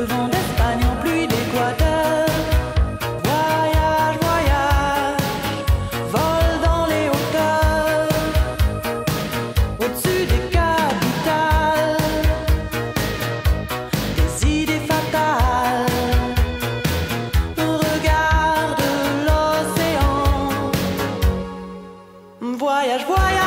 Devant d'Espagne en pluie d'Équateur, voyage voyage, vol dans les hauteurs, au-dessus des capitales, des idées fatales, regarde l'océan, voyage voyage.